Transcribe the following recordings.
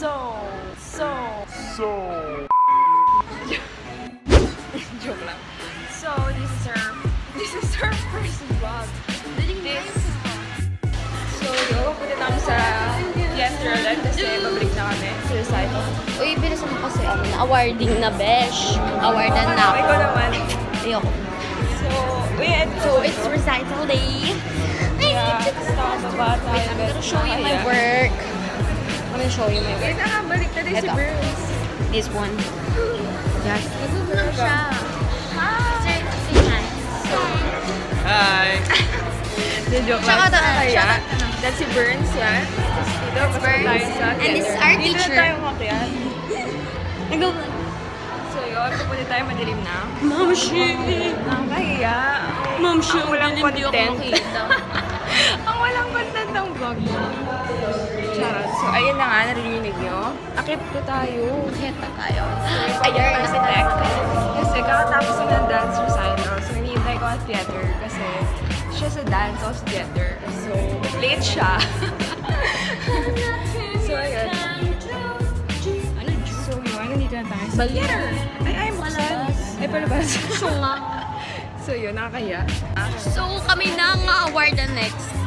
So, so, So. joke lang. So, this is our, this is our first vlog. This, so, yun, pupunta namin sa Yesterday kasi babalik na kami recital. Uy, bilis mo kasi. Awarding na, besh. Awardan na ako. Ikaw naman. Ayoko. So, and So, it's recital day. yeah, tapos baba tayo. Wait, I'm gonna show you my work. Gonna show you my Wait, work. nakabalik na din si. Bruce. This one. Yes. Nag-google lang siya. Hi! Hi. Joke Shout lang. out, uh, Kaya, shout out, That's si Burns yan. Dito, pasok Burns. And this is our Dito teacher. na tayo umakyat. Nag-google. So yun, pupunta tayo madilim na. Ma'am, she. Nakakahiya. Ma'am, she. Ang walang Hindi ako makita. Ang walang content ng vlog mo. Charot. So, ayun na nga, narinig nyo. Akit ko tayo. Kita tayo. Ayun, kasi tech. Kasi kakatapos na ng dance recital. So, hinihintay ko ang theater kasi siya sa dance o sa theater. So, late siya. so, ayun. Ano, so, yun, nandito na tayo sa theater. Ay, ay, buksan. Ay, palabas. So nga. so, yun, nakakaya. So, kami na nga awardan next.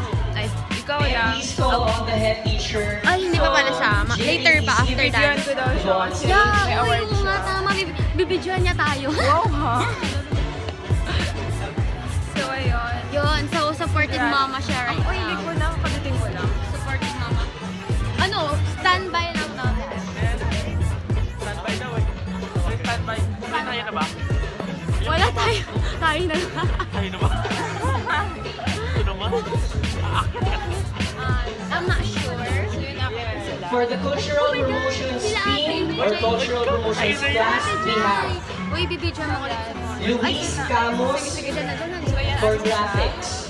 Ikaw lang. So, on the head teacher. Ay, hindi pa pala siya. Ma- Later pa, after bibidyoan that. ko daw siya Yeah, may uy, award oo nga, tama. Bib- Bibidyoan niya tayo. Wow, ha? so, ayun. Yun, so supported mama siya right Uy, hindi ko now. lang, pagdating ko lang. Supported mama. Ano, standby lang daw. Standby daw eh. Standby. May tayo na ba? Wala tayo. Tayo na lang. Tayo na ba? I'm not sure. For the cultural promotions Sila ate, team or cultural promotions class, we have Uy, bibidyoan mo ulit. Luis Camus for graphics.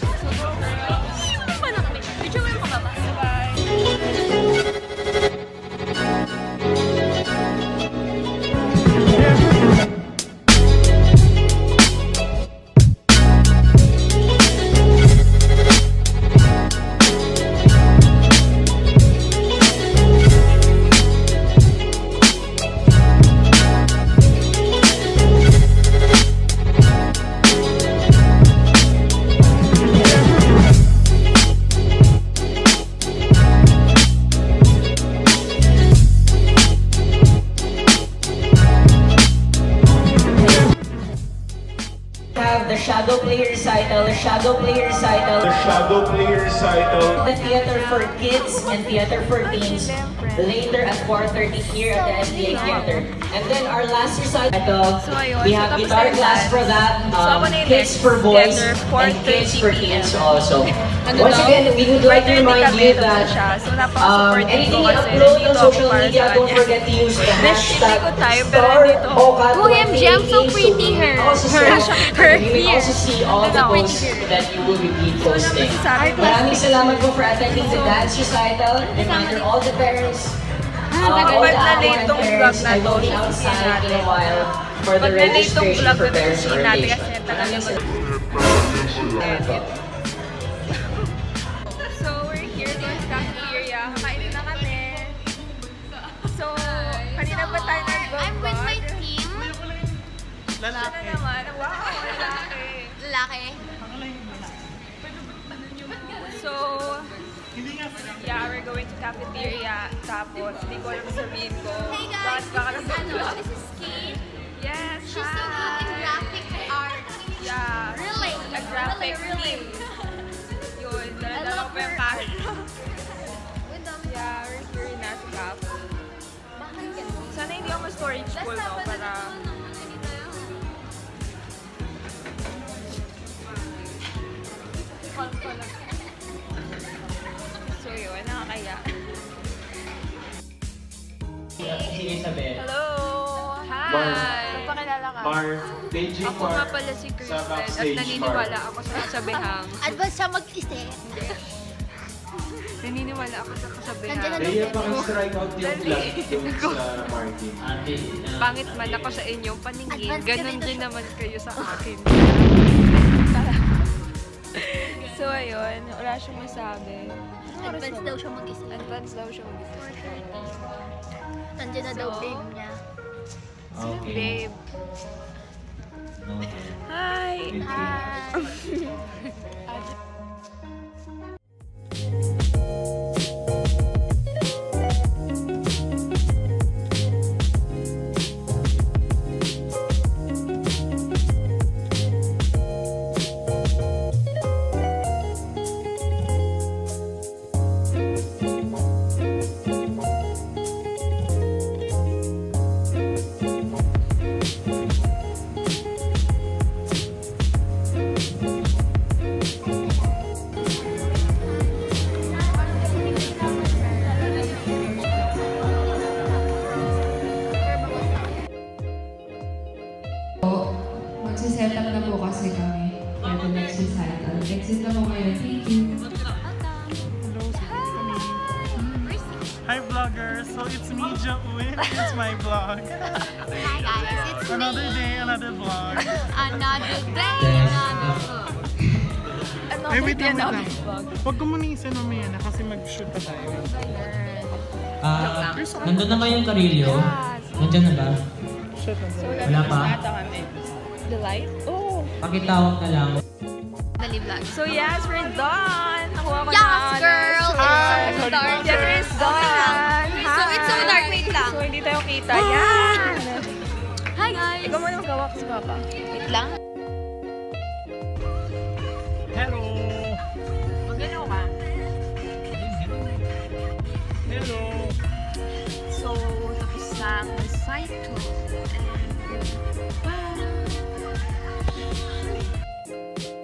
The shadow player recital, the shadow player recital, The shadow player recital. the theater for kids and theater for teens later at 4.30 here at the NBA Theater. And then our last recital, So, ayun. we have tapos guitar class for that, um, na kids for boys, theater, and kids for p.m. teens also. Ano Once daw? again, we would like to 4:30 remind you that siya. So, um, anything you upload on social media, don't forget to use the hashtag star. OCAD OMG, I'm so 2018. pretty, her. Her- see- her You will also see all the posts that you will be posting. Maraming salamat po for attending the dance recital. Reminder all the parents. Ah, uh, tagal. all Pag the na-late Aquan tong vlog parents, na I to, will be sisihin outside in a natin. while for the Pag na-late tong registration vlog for na to, parents sisihin natin orientation. kasi talaga mag- Lalaki. So, yeah, we're going to cafeteria. Tapos, hindi ko alam sabihin ko. Hey guys, this is, ano, this is Kate. Yes, She's so good in graphic art. Yeah. Really? A graphic Really, team. really. Yun, I dala-dala ko yung camera. Yeah, we're here in nasa cap. Sana hindi ako ma-storage full, no? Para... So yun, nakakaya. Si Isabel. Hello! Hi! Magpakilala ka. Mar, Ako nga pala si Kristen at naniniwala ako sa kasabihang. Advance siya mag-isip. Naniniwala ako sa na Kaya pang-strike out yung vlog doon sa Martin. Pangit man ako sa inyong paningin, ganun din naman kayo sa akin. So, ngayon. Wala siyang masabi. Oras Advance daw siya mag-isip. Advance daw siya mag-isip. Nandiyan na daw So? babe niya. Okay. Babe. Okay. Hi! Hi. Exit na po kayo. Thank you. Hi vloggers! So it's me, Joey. It's my vlog. Hi guys, it's Another me. day, another vlog. Another day, another Ano Ay, wait lang, wait lang. vlog? Huwag ko muna isa mamaya na kasi mag-shoot pa tayo. Ah, nandun na ba yung karilyo? Nandyan na ba? Wala pa? The light? Oh! Pakitawag na lang. Daily Vlog. So yes, we're done! Nakuha ko yes, na honors. girl! Hi. It's so dark. Yes, it's done! Okay so it's so dark. Wait lang. So hindi tayo kita. Yan! Hi guys! Ikaw muna magawa ko si Papa. Wait lang. Hello! Magano ka? Hello! So, tapos na ang recital. Bye! Thank you.